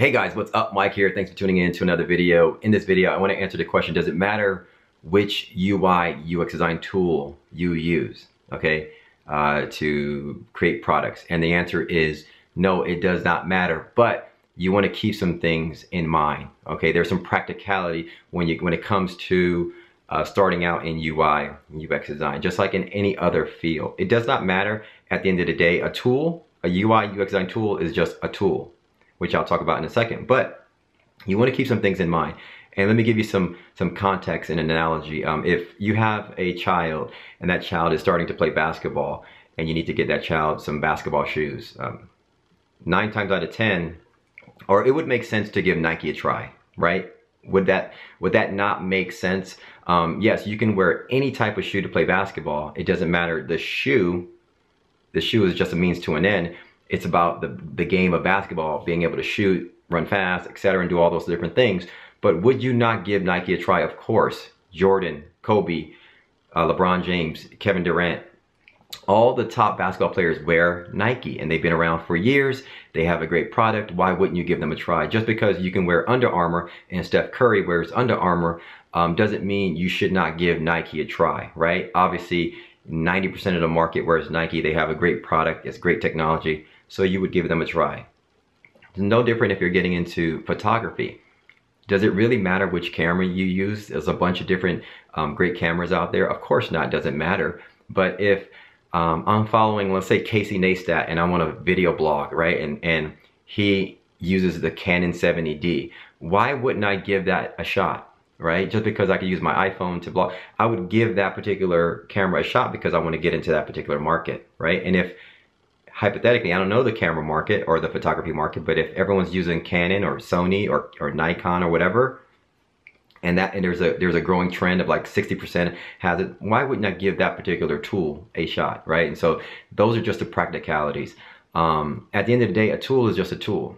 Hey guys, what's up? Mike here. Thanks for tuning in to another video. In this video, I want to answer the question, does it matter which UI UX design tool you use, okay, uh, to create products? And the answer is no, it does not matter, but you want to keep some things in mind, okay? There's some practicality when, you, when it comes to uh, starting out in UI, UX design, just like in any other field. It does not matter at the end of the day, a tool, a UI UX design tool is just a tool which I'll talk about in a second. But you want to keep some things in mind. And let me give you some, some context and an analogy. Um, if you have a child and that child is starting to play basketball and you need to get that child some basketball shoes, um, nine times out of 10, or it would make sense to give Nike a try, right? Would that, would that not make sense? Um, yes, you can wear any type of shoe to play basketball. It doesn't matter. The shoe, the shoe is just a means to an end it's about the, the game of basketball, being able to shoot, run fast, etc., and do all those different things. But would you not give Nike a try? Of course. Jordan, Kobe, uh, LeBron James, Kevin Durant, all the top basketball players wear Nike and they've been around for years. They have a great product. Why wouldn't you give them a try? Just because you can wear Under Armour and Steph Curry wears Under Armour um, doesn't mean you should not give Nike a try, right? Obviously, 90% of the market wears Nike. They have a great product. It's great technology so you would give them a try. It's no different if you're getting into photography. Does it really matter which camera you use? There's a bunch of different um, great cameras out there. Of course not, it doesn't matter. But if um, I'm following, let's say Casey Neistat and I'm on a video blog, right? And, and he uses the Canon 70D. Why wouldn't I give that a shot, right? Just because I could use my iPhone to blog, I would give that particular camera a shot because I want to get into that particular market, right? And if hypothetically, I don't know the camera market or the photography market, but if everyone's using Canon or Sony or, or Nikon or whatever, and that and there's a there's a growing trend of like 60% has it, why wouldn't I give that particular tool a shot, right? And so those are just the practicalities. Um, at the end of the day, a tool is just a tool.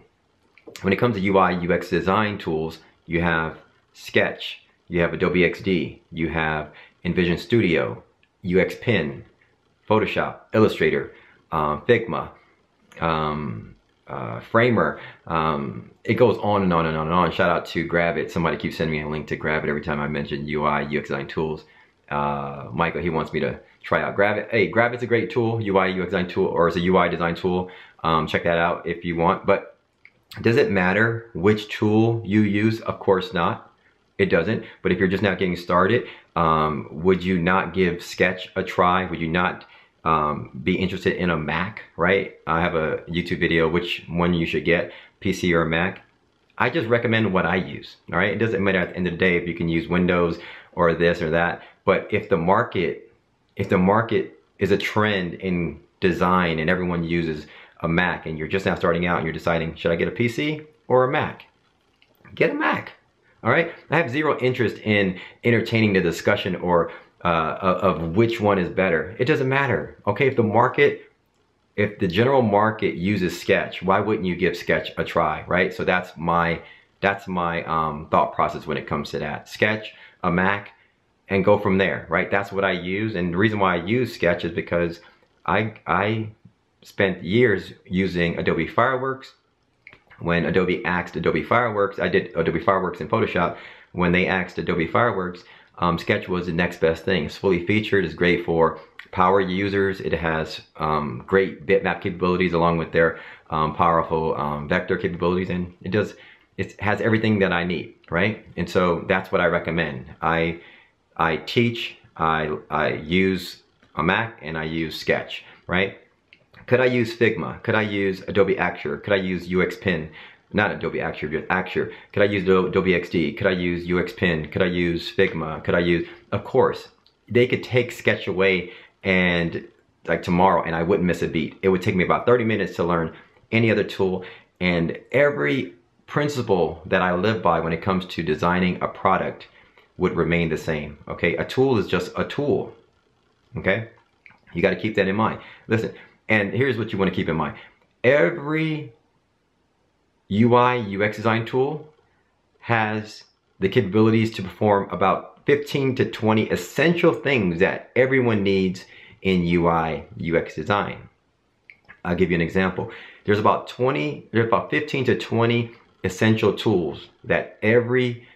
When it comes to UI, UX design tools, you have Sketch, you have Adobe XD, you have InVision Studio, UX Pin, Photoshop, Illustrator, um, Figma, um, uh, Framer. Um, it goes on and on and on and on. Shout out to Gravit. Somebody keeps sending me a link to Gravit every time I mention UI, UX design tools. Uh, Michael, he wants me to try out Gravit. Hey, Gravit's a great tool, UI, UX design tool, or it's a UI design tool. Um, check that out if you want. But does it matter which tool you use? Of course not. It doesn't. But if you're just now getting started, um, would you not give Sketch a try? Would you not um, be interested in a Mac, right? I have a YouTube video, which one you should get, PC or Mac. I just recommend what I use, all right? It doesn't matter at the end of the day if you can use Windows or this or that, but if the market, if the market is a trend in design and everyone uses a Mac and you're just now starting out and you're deciding, should I get a PC or a Mac? Get a Mac, all right? I have zero interest in entertaining the discussion or uh, of which one is better. It doesn't matter. Okay, if the market, if the general market uses Sketch, why wouldn't you give Sketch a try, right? So that's my that's my um, thought process when it comes to that. Sketch, a Mac, and go from there, right? That's what I use, and the reason why I use Sketch is because I I spent years using Adobe Fireworks. When Adobe asked Adobe Fireworks, I did Adobe Fireworks in Photoshop. When they asked Adobe Fireworks, um, Sketch was the next best thing. It's fully featured, it's great for power users. It has um, great bitmap capabilities along with their um, powerful um, vector capabilities and it does, it has everything that I need, right? And so that's what I recommend. I, I teach, I, I use a Mac and I use Sketch, right? Could I use Figma? Could I use Adobe Axure? Could I use UX Pin? Not Adobe Axure, just Axure. Could I use Adobe XD? Could I use UX Pin? Could I use Figma? Could I use, of course, they could take Sketch away and like tomorrow and I wouldn't miss a beat. It would take me about 30 minutes to learn any other tool and every principle that I live by when it comes to designing a product would remain the same, okay? A tool is just a tool, okay? You gotta keep that in mind. Listen, and here's what you wanna keep in mind. Every UI UX design tool has the capabilities to perform about 15 to 20 essential things that everyone needs in UI UX design. I'll give you an example. There's about 20, there's about 15 to 20 essential tools that every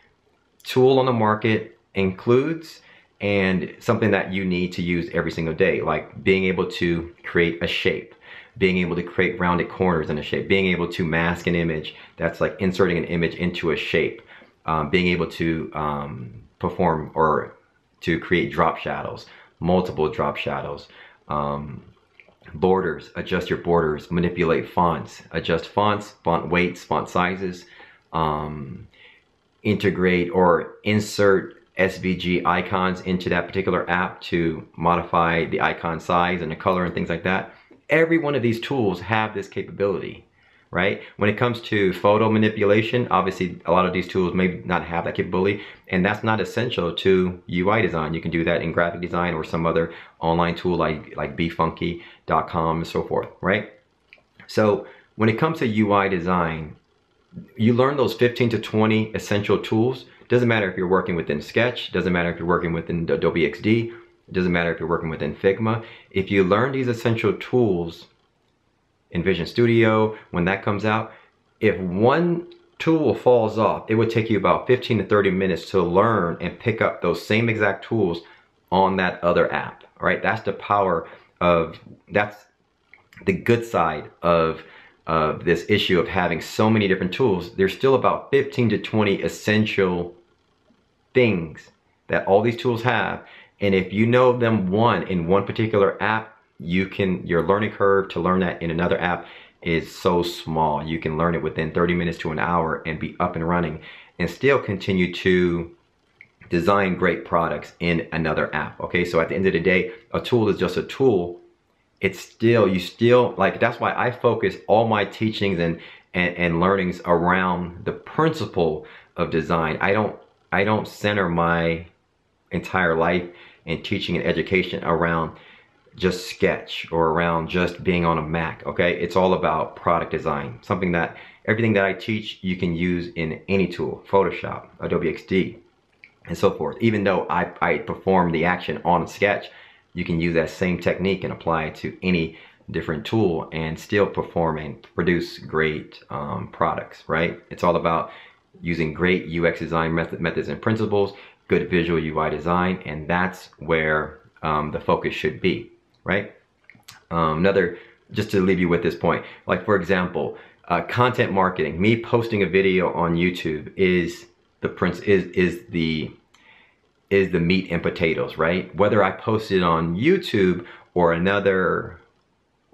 tool on the market includes and something that you need to use every single day, like being able to create a shape, being able to create rounded corners in a shape, being able to mask an image, that's like inserting an image into a shape, um, being able to um, perform or to create drop shadows, multiple drop shadows, um, borders, adjust your borders, manipulate fonts, adjust fonts, font weights, font sizes, um, integrate or insert SVG icons into that particular app to modify the icon size and the color and things like that. Every one of these tools have this capability, right? When it comes to photo manipulation, obviously a lot of these tools may not have that capability and that's not essential to UI design. You can do that in graphic design or some other online tool like, like befunky.com and so forth, right? So when it comes to UI design, you learn those 15 to 20 essential tools doesn't matter if you're working within Sketch, doesn't matter if you're working within Adobe XD, doesn't matter if you're working within Figma. If you learn these essential tools InVision Studio, when that comes out, if one tool falls off, it would take you about 15 to 30 minutes to learn and pick up those same exact tools on that other app, right? That's the power of, that's the good side of of this issue of having so many different tools, there's still about 15 to 20 essential things that all these tools have. And if you know them one in one particular app, you can, your learning curve to learn that in another app is so small. You can learn it within 30 minutes to an hour and be up and running and still continue to design great products in another app. Okay, so at the end of the day, a tool is just a tool it's still you still like that's why I focus all my teachings and, and and learnings around the principle of design. I don't I don't center my entire life and teaching and education around just sketch or around just being on a Mac, okay? It's all about product design. Something that everything that I teach you can use in any tool, Photoshop, Adobe XD, and so forth. Even though I, I perform the action on a Sketch, you can use that same technique and apply it to any different tool and still perform and produce great um, products, right? It's all about using great UX design method, methods and principles, good visual UI design, and that's where um, the focus should be, right? Um, another, just to leave you with this point, like for example, uh, content marketing, me posting a video on YouTube is the prince is is the is the meat and potatoes, right? Whether I post it on YouTube or another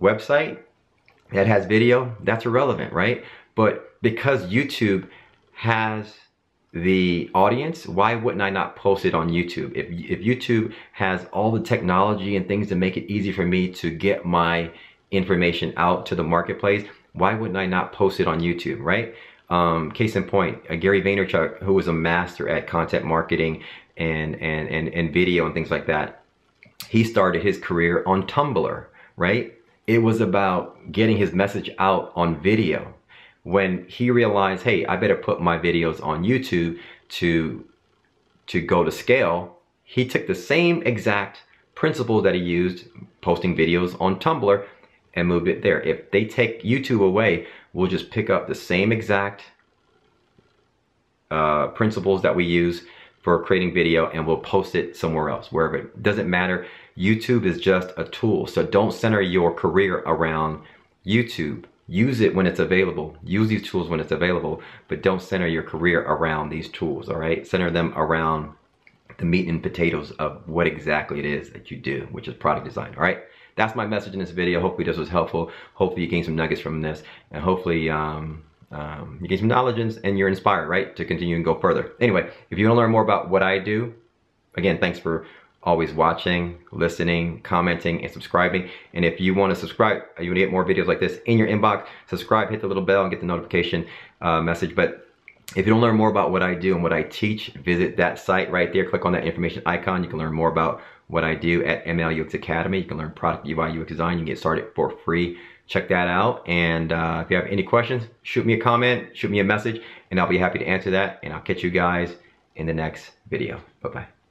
website that has video, that's irrelevant, right? But because YouTube has the audience, why wouldn't I not post it on YouTube? If, if YouTube has all the technology and things to make it easy for me to get my information out to the marketplace, why wouldn't I not post it on YouTube, right? Um, case in point, uh, Gary Vaynerchuk, who was a master at content marketing and, and, and, and video and things like that, he started his career on Tumblr, right? It was about getting his message out on video. When he realized, hey, I better put my videos on YouTube to, to go to scale, he took the same exact principles that he used posting videos on Tumblr and moved it there. If they take YouTube away, we'll just pick up the same exact uh, principles that we use for creating video and we'll post it somewhere else, wherever. It doesn't matter. YouTube is just a tool. So don't center your career around YouTube. Use it when it's available. Use these tools when it's available, but don't center your career around these tools, all right? Center them around the meat and potatoes of what exactly it is that you do, which is product design, all right? That's my message in this video. Hopefully this was helpful. Hopefully you gained some nuggets from this, and hopefully um, um, you gain some knowledge and you're inspired, right, to continue and go further. Anyway, if you want to learn more about what I do, again, thanks for always watching, listening, commenting, and subscribing. And if you want to subscribe, you want to get more videos like this in your inbox, subscribe, hit the little bell, and get the notification uh, message. But if you don't learn more about what I do and what I teach, visit that site right there. Click on that information icon. You can learn more about what I do at ML UX Academy. You can learn product UI UX design. You can get started for free check that out. And uh, if you have any questions, shoot me a comment, shoot me a message, and I'll be happy to answer that. And I'll catch you guys in the next video. Bye-bye.